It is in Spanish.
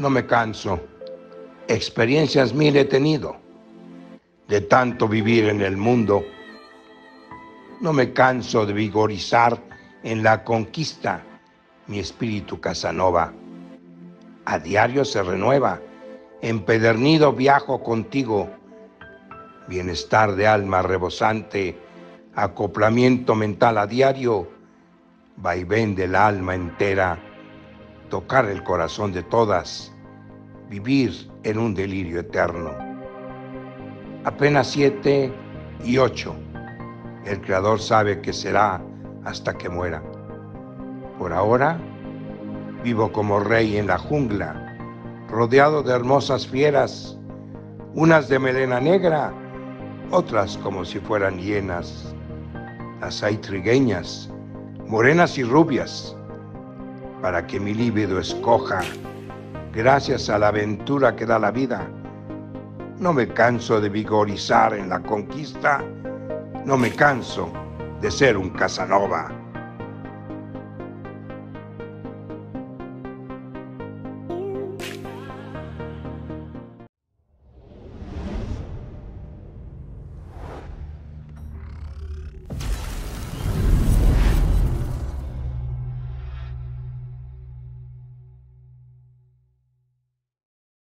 No me canso. Experiencias mil he tenido de tanto vivir en el mundo. No me canso de vigorizar en la conquista mi espíritu Casanova. A diario se renueva, empedernido viajo contigo. Bienestar de alma rebosante, acoplamiento mental a diario, vaivén del alma entera, tocar el corazón de todas, vivir en un delirio eterno. Apenas siete y ocho, el Creador sabe que será hasta que muera. Por ahora, vivo como rey en la jungla, rodeado de hermosas fieras, unas de melena negra, otras como si fueran hienas. Las hay trigueñas, morenas y rubias, para que mi líbido escoja, gracias a la aventura que da la vida. No me canso de vigorizar en la conquista, no me canso de ser un Casanova.